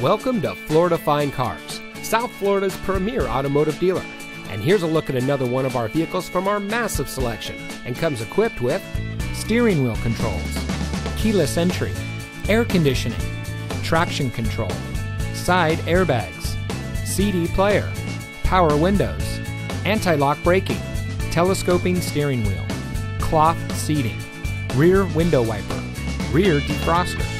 Welcome to Florida Fine Cars, South Florida's premier automotive dealer. And here's a look at another one of our vehicles from our massive selection and comes equipped with steering wheel controls, keyless entry, air conditioning, traction control, side airbags, CD player, power windows, anti lock braking, telescoping steering wheel, cloth seating, rear window wiper, rear defroster,